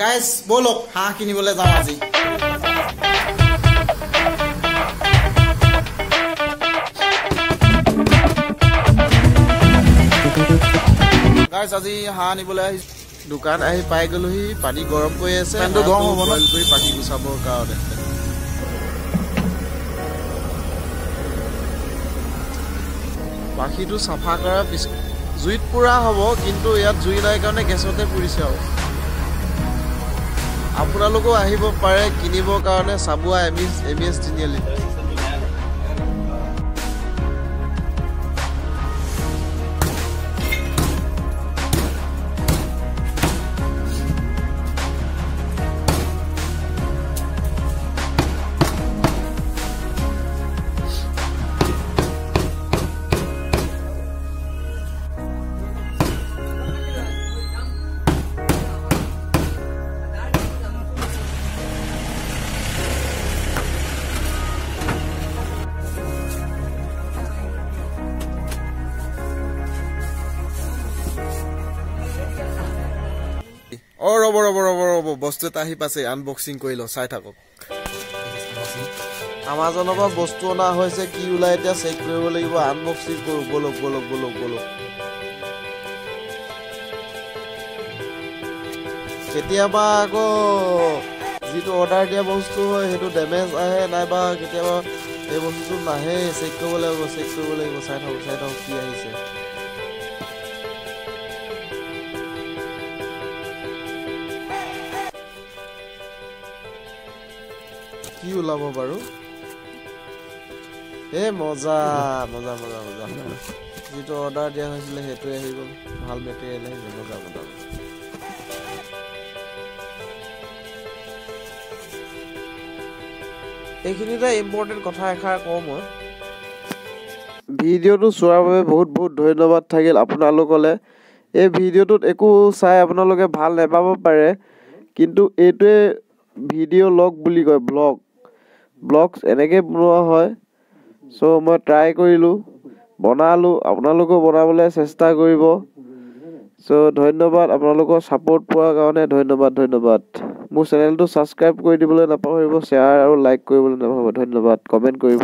Guys ব'লক হাঁহ কিনিবলৈ যাওঁ আজি। গাইজ আজি হাঁহ আনিবলৈ আহিছো দোকান আহি পাই গলোহি পানী গৰম কৰি আছে গৰম হ'ব? বইল কৰি পানী গুচাবৰ কাৰণে। পাখিটো চাফা কৰাৰ পিছ জুইত পুৰা হ'ব কিন্তু ইয়াত জুই নাই কাৰণে গেছতে পুৰিছে আৰু। আপোনালোকেও আহিব পাৰে কিনিবৰ কাৰণে Chabua M S M S Tiniali অ ৰ'ব ৰ'ব ৰ'ব ৰ'ব বস্তু এটা আহি পাইছে আনবক্সিং কৰি লওঁ চাই থাকক। আমাজনৰ পৰা বস্তু অনা হৈছে কি ওলাই এতিয়া চেক কৰিব লাগিব আনবক্সিং কৰোঁ ব'লক ব'লক ব'লক ব'লক। কেতিয়াবা আকৌ যিটো অৰ্ডাৰ দিয়া বস্তু হয় সেইটো ডেমেজ আহে নাইবা কেতিয়াবা সেই বস্তুটো নাহে চেক কৰিব লাগিব চেক কৰিব লাগিব চাই থাকক চাই থাকক কি আহিছে। কি ওলাব বাৰু? এ মজা মজা মজা মজা। যিটো অৰ্ডাৰ দিয়া হৈছিলে সেইটোৱে আহি গ'ল। ভাল মেটেৰিয়েল মজা মজা মজা। এইখিনিতে ইম্পৰ্টেণ্ট কথা এষাৰ কওঁ মই। ভিডিঅ'টো চোৱাৰ বাবে বহুত বহুত ধন্যবাদ থাকিল আপোনালোকলে। এই ভিডিঅ'টোত একো চাই আপোনালোকে ভাল নাপাব পাৰে। কিন্তু এইটোৱে ভিডিঅ' লগ বুলি কয় ব্লগ। ব্লগছ এনেকৈ বনোৱা হয়। চ' মই ট্ৰাই কৰিলোঁ বনালোঁ আপোনালোকেও বনাবলৈ চেষ্টা কৰিব। চ' ধন্যবাদ আপোনালোকৰ ছাপোৰ্ট পোৱাৰ কাৰণে ধন্যবাদ ধন্যবাদ। মোৰ চেনেলটো ছাবস্ক্ৰাইব কৰি দিবলৈ নাপাহৰিব শ্বেয়াৰ আৰু লাইক কৰিবলৈ নাপাহৰিব ধন্যবাদ। কমেণ্ট কৰিব।